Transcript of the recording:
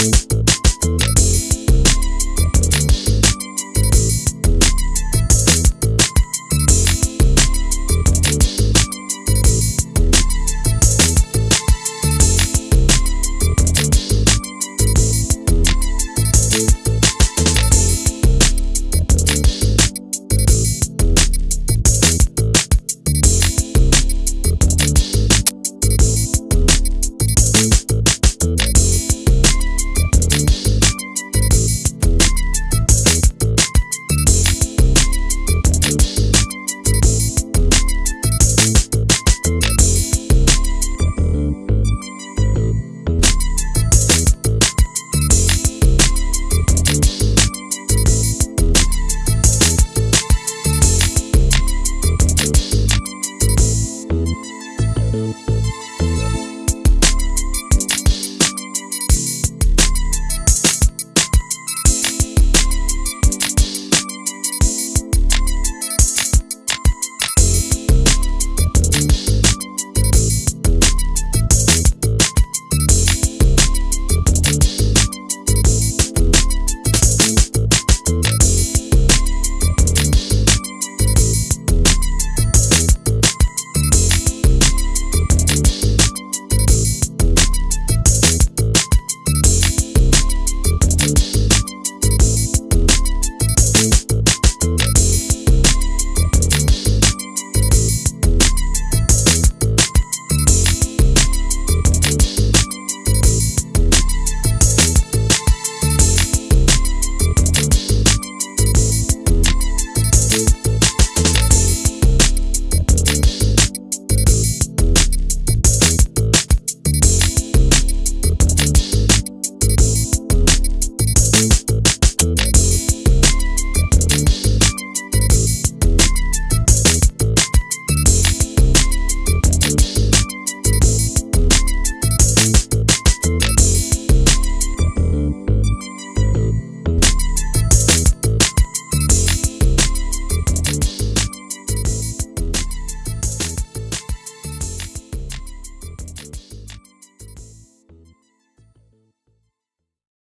You.